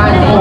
干净。